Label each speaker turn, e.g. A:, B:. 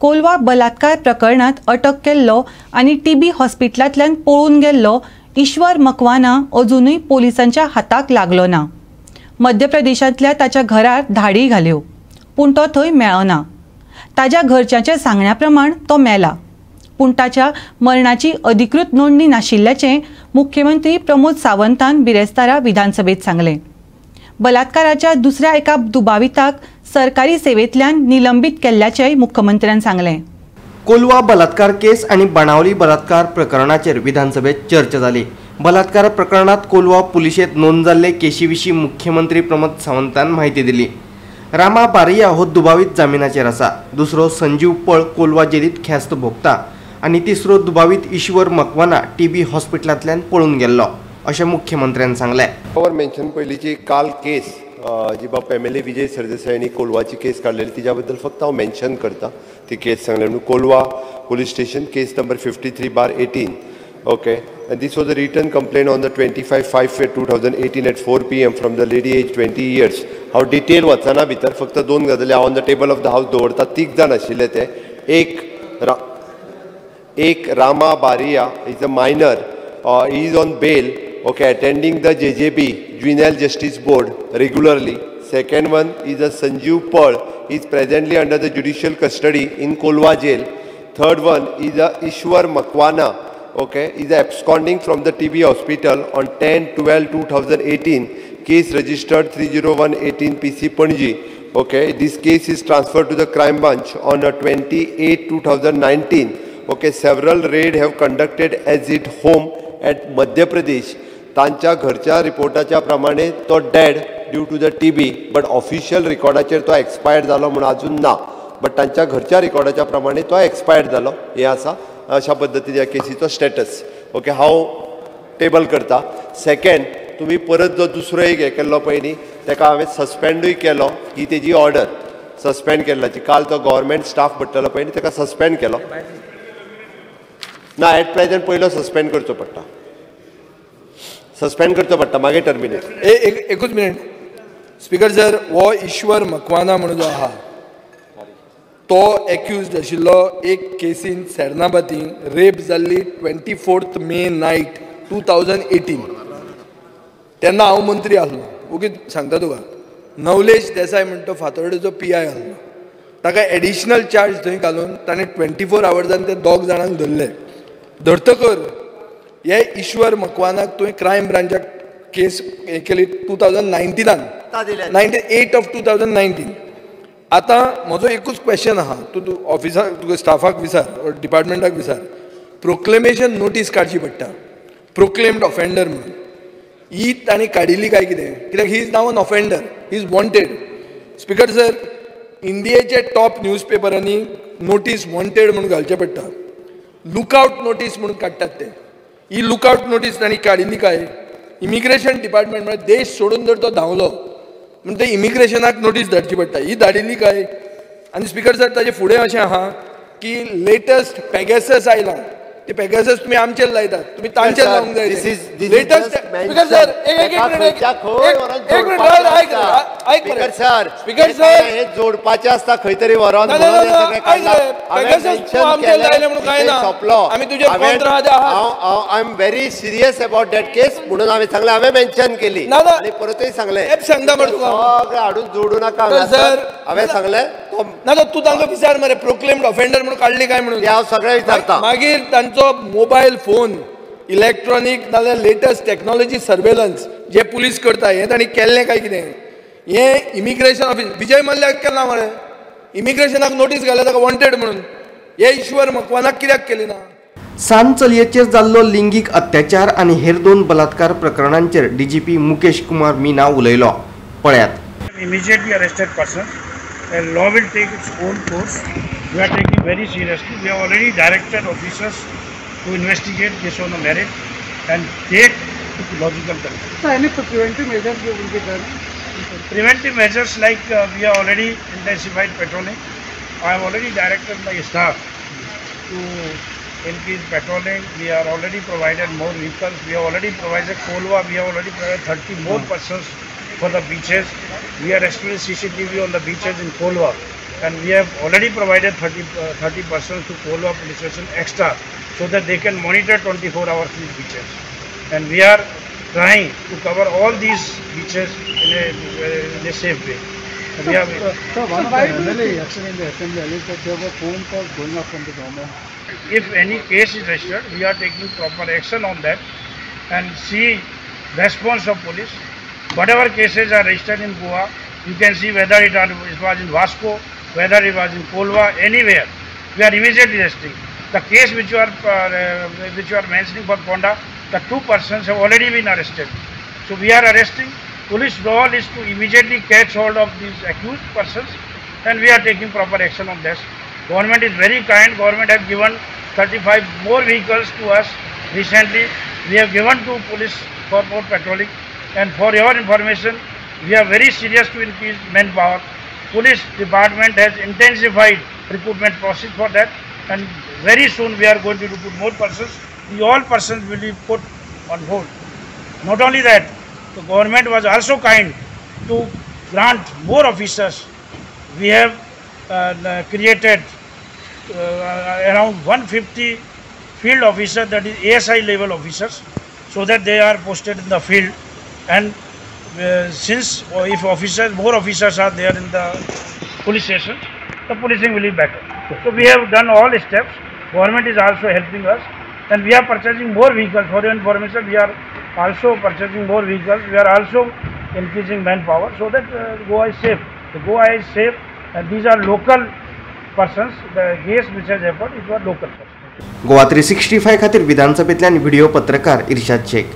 A: कोलवा बलात्कार प्रकरणात अटक केल्लो आनी टीबी हॉस्पिटलांतल्यान पळून गेल्लो ईश्वर मकवाना अजूनय पोलिसांच्या हाताक लागलो ना. मध्य प्रदेशांतल्या ताच्या घरार धाडी घाल्यो पूण तो थंय मेळना. ताज्या घरच्यांच्या सांगण्या प्रमाण तो मेला. पूण ताच्या मरणाची अधिकृत नोंदणी नाशिल्ल्याचें मुख्यमंत्री प्रमोद सावंतान बिरेस्तारा विधानसभेत सांगलें. बलात्काराच्या दुसऱ्या एका दुबाविताक सरकारी सेवेंतल्यान निलंबीत केल्ल्याचेंय मुख्यमंत्र्यान सांगलें.
B: कोलवा बलात्कार केस आणि बाणावली बलात्कार प्रकरणाचेर विधानसभेत चर्चा जाली बलात्कार प्रकरणात कोलवा पुलिशेंत नोंद जाल्ले केशी विशीं मुख्यमंत्री प्रमोद सावंतान म्हायती दिली. रामा बारया हो दुबावीत जामिनाचेर आसा. दुसरो संजीव पळ कोलवा जेलींत ख्यास्त भोगता आनी तिसरो दुबावीत ईश्वर मकवाना टीबी हॉस्पिटलांतल्यान पळून गेल्लो अशें मुख्यमंत्र्यान सांगलें.
C: पॉवर मेन्शन पयलींची काल केस जी बाब एम एल ए विजय सरदेसायांनी कोलवाची केस काडलेली तिच्याबद्दल फक्त हांव मेन्शन करता. ती केस सांगल्या म्हणून Colva police station case number fifty three bar eighteen okay and this was a written complaint on the 25 5 2018 at 4 pm from the lady age 20 years. हांव डिटेल वचना भितर. फक्त दोन गजाली. हांव on the table of the house दवरता तीग जाण आशिल्ले ते. एक रा एक Rama Bariya is a minor is on bail okay, attending the JJB, Juvenile Justice Board, regularly. Second one is a Sanjeev. He is presently under the judicial custody in Kolwa jail. Third one is a Ishwar Makwana, okay, is absconding from the TB hospital on 10-12-2018. Case registered 30118 PC Panji. Okay, this case is transferred to the crime branch on uh, 28-2019. Okay, several raid have conducted as it home at Madhya Pradesh. तांच्या घरच्या रिपोर्टाच्या प्रमाणे तो dead due to the T B but official रिकॉर्डाचेर तो expired जालो म्हणून अजून ना. बट तांच्या घरच्या रिकॉर्डाच्या प्रमाणे तो एक्सपायर्ड जालो हे आसा अशा पद्दतीन ह्या केसीचो स्टेटस ओके हांव टेबल करता. सेकंड तुमी परत जो दुसरो एक हे केल्लो पळय न्ही ताका हांवें सस्पेंडूय केलो. ही तेजी ऑर्डर सस्पेंड केल्ल्याची काल तो गव्हर्मेंट स्टाफ पडटलो पळय न्ही ताका सस्पेंड केलो. ना एट प्रेझेंट पयलो सस्पेंड करचो पडटा. सस्पेंड करचो पडटा मागीर टर्मिनेट
D: ए एक एकूच मिनिट स्पिकर सर हो ईश्वर मकवाना म्हणून जो आहा तो एक्युज्ड आशिल्लो एक केसीन सेर्नाबातीन रेप जाल्ली twenty fourth May night two thousand eighteen तेन्ना हांव मंत्री आसलो ओके सांगता तुका नवलेश देसाय म्हणटा तो फातोर्डेचो पी आय आसलो ताका एडिशनल चार्ज थंय घालून ताणें ट्वेंटी फोर आवर्सान ते दोग जाणांक धरले. धरतकर हे ईश्वर मकवानाक तुवें क्रायम ब्रांचाक केस हे केली two thousand नायन्टिनान ninety eight of two thousand nineteen आतां म्हजो एकूच क्वेश्चन आहा तूं तूं ऑफिसाक तुका स्टाफाक विचार डिपार्टमेंटाक विचार. प्रोक्लेमेशन नोटीस काडची पडटा. प्रोक्लेम्ड ऑफेंडर म्हणून. ही तांणी काडिल्ली काय कितें? कित्याक he is now an offender he is wanted speaker sir इंडियेचे top news पेपरांनी नोटीस वॉन्टेड म्हणून घालचें पडटा. लुकआवट नोटीस म्हणून काडटात ते. ही लुकआउट नोटीस तांणी काडिल्ली काय? इमिग्रेशन डिपार्टमेंट म्हणजे देश सोडून जर तो धांवलो म्हणून ते इमिग्रेशनाक नोटीस धाडची पडटा ही धाडिल्ली काय? आनी स्पिकर सर ताजे फुडें अशें आहा की लेटस्ट पॅगेसस आयलां ते पॅगॅसस तुमी आमचेर लायतात तुमी तांचेर लावंक जाय लेटस्ट स्पीकर सर. एक एक मिनिट एक मिनिट
C: जोडपाचें आसता.
D: ऐक
C: स्पीकर
D: मरे.
C: सर
D: स्पीकर सर
C: सगळें हे जोडपाचें आसता खंय तरी व्हरोन
D: ना, ना,
C: म्हणून
D: ना,
C: सगळें
D: ऐक
C: काडलां.
D: रे,
C: हांवें
D: Pegasus
C: mention
D: तूं आमचेर
C: केलें,
D: लायलें म्हणून काय
C: विशय
D: ना.
C: सोंपलो
D: आमी तुजे
C: हांवें-
D: contract आहात.
C: हांव- हांव- I am very serious about that case म्हणून हांवें सांगलें हांवें मेन्शन केली. आनी परतूय सांगलें
D: सांगता.
C: सगळें हाडून जोडू नाका.
D: सर,
C: हांवें सांगलें
D: ना तूं तांकां विचार मरे प्रोक्लेम्ड ऑफेंडर म्हणून काडली काय म्हणून?
C: हांव सगळें विचारता.
D: मागीर तांचो मोबायल फोन इलेक्ट्रॉनीक नाजाल्यार लेटस्ट टॅक्नॉलॉजी सर्वेलन्स जे पुलीस करता हें तांणी केल्लें काय कितें? हें इमिग्रेशन ऑफिस विजय मल्ल्याक केलां मरे? इमिग्रेशनाक नोटीस घाल्या ताका वॉन्टेड म्हणून. हे ईश्वर मकवानाक कित्याक केली ना?
B: सांत चलयेचेर जाल्लो लिंगीक अत्याचार आनी हेर दोन बलात्कार प्रकरणांचेर डीजीपी मुकेश कुमार मीना उलयलो पळयात.
E: Immediately arrested person. And law will take its own course. We are taking very seriously. We have already directed officers to investigate this on a merit and take logical conclusion.
F: So any preventive measures will be done?
E: Preventive measures like uh, we have already intensified patrolling. I have already directed my staff to increase patrolling. We are already provided more vehicles. We have already provided Kolwa. We have already provided 30 more persons for the beaches. We are installing CCTV on the beaches in Kolwa. and we have already provided 30 uh, 30 persons to Kolwa police station extra so that they can monitor 24 hours these beaches. And we are trying to cover all these beaches in a, uh, in a safe way. And we have,
F: So one of the MLA yesterday in the assembly alleged that there were phone calls going up from the government.
E: if any case is registered, we are taking proper action on that and see response of police. Whatever cases are registered in Goa, you can see whether it, was in Vasco, whether it was in Kolwa, anywhere. We are immediately arresting. The case which you are uh, which you are mentioning for Ponda, the two persons have already been arrested. So we are arresting. Police role is to immediately catch hold of these accused persons, and we are taking proper action on this. Government is very kind. Government has given 35 more vehicles to us recently. We have given to police for more patrolling. And for your information, we are very serious to increase manpower. Police department has intensified recruitment process for that. And very soon we are going to recruit more persons. The all persons will be put on hold. Not only that, the government was also kind to grant more officers. We have uh, created uh, around 150 field officers, that is ASI level officers, so that they are posted in the field. And uh, since if officers, more officers are there in the police station, the policing will be better. So we have done all steps. Government is also helping us, and we are purchasing more vehicles. For your information, we are also purchasing more vehicles. We are also increasing manpower so that uh, Goa is safe. The Goa is safe, and these are local persons. The case which has happened, it was local persons.
B: Goa three sixty five खातीर विधानसभेतल्यान video पत्रकार इर्शाद शेख